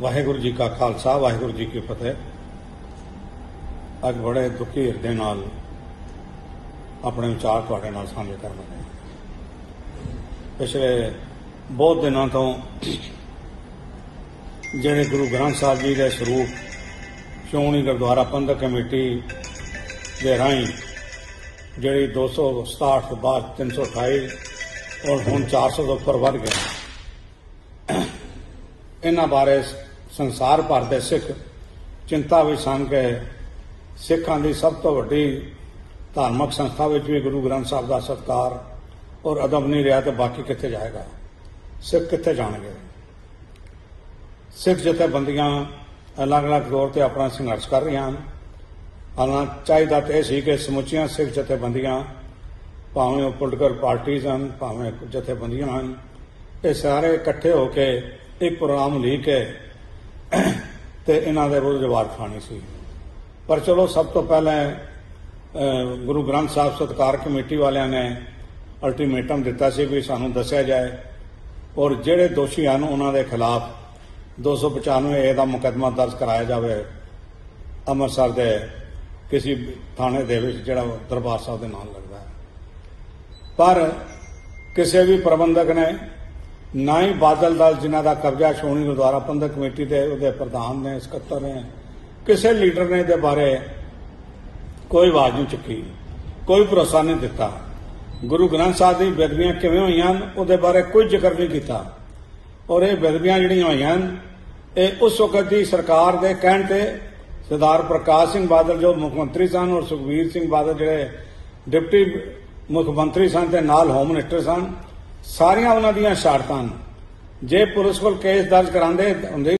ਵਾਹਿਗੁਰੂ ਜੀ ਕਾ ਖਾਲਸਾ, ਵਾਹਿਗੁਰੂ ਜੀ ਕੀ ਫਤਿਹ। ਅੱਜ ਬੜੇ ਦੁਖੀ ਹਿਰਦੇ ਨਾਲ ਆਪਣੇ ਵਿਚਾਰ ਤੁਹਾਡੇ ਨਾਲ ਸਾਂਝੇ ਕਰਨ ਲੱਗੇ ਪਿਛਲੇ ਬਹੁਤ ਦਿਨਾਂ ਤੋਂ ਜਿਹੜੇ ਗੁਰੂ ਗ੍ਰੰਥ ਸਾਹਿਬ ਜੀ ਦੇ ਸਰੂਪ ਸ਼੍ਰੋਮਣੀ ਗੁਰਦੁਆਰਾ ਪ੍ਰਬੰਧਕ ਕਮੇਟੀ ਦੇ ਰਾਹੀਂ ਜਿਹੜੀ 267 ਤੋਂ ਬਾਅਦ 328 ਔਰ ਹੁਣ 400 ਤੋਂ ਉੱਪਰ ਵੱਧ ਗਏ। ਇਹਨਾਂ ਬਾਰੇ ਸੰਸਾਰ ਭਰ ਦੇ ਸਿੱਖ ਚਿੰਤਾ ਵਿੱਚ ਸਨ ਕਿ ਸਿੱਖਾਂ ਦੀ ਸਭ ਤੋਂ ਵੱਡੀ ਧਾਰਮਿਕ ਸੰਸਥਾ ਵਿੱਚ ਵੀ ਗੁਰੂ ਗ੍ਰੰਥ ਸਾਹਿਬ ਦਾ ਸਤਕਾਰ ਔਰ ਅਦਬ ਨਹੀਂ ਰਿਹਾ ਤੇ ਬਾਕੀ ਕਿੱਥੇ ਜਾਏਗਾ? ਸਿੱਖ ਕਿੱਥੇ ਜਾਣਗੇ? ਸਿੱਖ ਜਥੇਬੰਦੀਆਂ ਅਲੱਗ-ਅਲੱਗ ਤੌਰ ਤੇ ਆਪਣਾ ਸੰਘਰਸ਼ ਕਰ ਰਹੀਆਂ ਹਨ। ਹਾਲਾਂ ਚਾਹੀਦਾ ਤੇ ਇਹ ਸੀ ਕਿ ਸਮੁੱਚੀਆਂ ਸਿੱਖ ਜਥੇਬੰਦੀਆਂ ਭਾਵੇਂ ਉਹ ਪੋਲੀਟੀਕਲ ਪਾਰਟੀਆਂ ਹਨ, ਭਾਵੇਂ ਜਥੇਬੰਦੀਆਂ ਹਨ, ਇਹ ਸਾਰੇ ਇਕੱਠੇ ਹੋ ਕੇ ਇੱਕ ਪ੍ਰੋਗਰਾਮ ਲੀਕ ਕੇ ਤੇ ਇਹਨਾਂ ਦੇ ਰੋਜ਼ ਜਵਾਬ ਖਾਣੀ ਸੀ। ਪਰ ਚਲੋ ਸਭ ਤੋਂ ਪਹਿਲਾਂ ਅਹ, ਗੁਰੂ ਗ੍ਰੰਥ ਸਾਹਿਬ ਸਤਕਾਰ ਕਮੇਟੀ ਵਾਲਿਆਂ ਨੇ ਅਲਟੀਮੇਟਮ ਦਿੱਤਾ ਸੀ ਵੀ ਸਾਨੂੰ ਦੱਸਿਆ ਜਾਏ ਔਰ ਜਿਹੜੇ ਦੋਸ਼ੀ ਹਨ ਉਹਨਾਂ ਦੇ ਖਿਲਾਫ 295 ਏ ਦਾ ਮੁਕੱਦਮਾ ਦਰਜ ਕਰਾਇਆ ਜਾਵੇ ਅੰਮ੍ਰਿਤਸਰ ਦੇ ਕਿਸੇ ਥਾਣੇ ਦੇ ਵਿੱਚ ਜਿਹੜਾ ਦਰਬਾਰ ਸਾਹਿਬ ਦੇ ਨਾਲ ਲੱਗਦਾ ਹੈ। ਪਰ ਕਿਸੇ ਵੀ ਪ੍ਰਬੰਧਕ ਨੇ ਨਾ ਹੀ ਬਾਦਲ ਦਲ ਜਿਨ੍ਹਾਂ ਦਾ ਕਬਜ਼ਾ ਸ਼੍ਰੋਮਣੀ ਗੁਰਦੁਆਰਾ ਪ੍ਰਬੰਧਕ ਕਮੇਟੀ ਦੇ ਉਹਦੇ ਪ੍ਰਧਾਨ ਨੇ ਸਕੱਤਰ ਨੇ ਕਿਸੇ ਲੀਡਰ ਨੇ ਦੇ ਬਾਰੇ ਕੋਈ ਆਵਾਜ਼ ਨਹੀਂ ਚੁੱਕੀ ਕੋਈ ਭਰੋਸਾ ਨਹੀਂ ਦਿੱਤਾ। ਗੁਰੂ ਗ੍ਰੰਥ ਸਾਹਿਬ ਦੀ ਬੇਦਬੀਆਂ ਕਿਵੇਂ ਹੋਈਆਂ ਹਨ, ਉਹਦੇ ਬਾਰੇ ਕੋਈ ਜ਼ਿਕਰ ਨਹੀਂ ਕੀਤਾ। ਔਰ ਇਹ ਬੇਦਬੀਆਂ ਜਿਹੜੀਆਂ ਹੋਈਆਂ ਇਹ ਉਸ ਵਕਤ ਦੀ ਸਰਕਾਰ ਦੇ ਕਹਿਣ ਤੇ ਸਰਦਾਰ ਪ੍ਰਕਾਸ਼ ਸਿੰਘ ਬਾਦਲ ਜੋ ਮੁੱਖ ਮੰਤਰੀ ਸਨ ਔਰ ਸੁਖਬੀਰ ਸਿੰਘ ਬਾਦਲ ਜਿਹੜੇ ਡਿਪਟੀ ਮੁੱਖ ਮੰਤਰੀ ਸਨ ਤੇ ਨਾਲ ਹੋਮ ਮਿਨਿਸਟਰ ਸਨ ਸਾਰੀਆਂ ਉਹਨਾਂ ਦੀਆਂ ਸ਼ਰਤਾਂ ਹਨ ਜੇ ਪੁਲਿਸ ਕੋਲ ਕੇਸ ਦਰਜ ਕਰਾਉਂਦੇ ਹੁੰਦੇ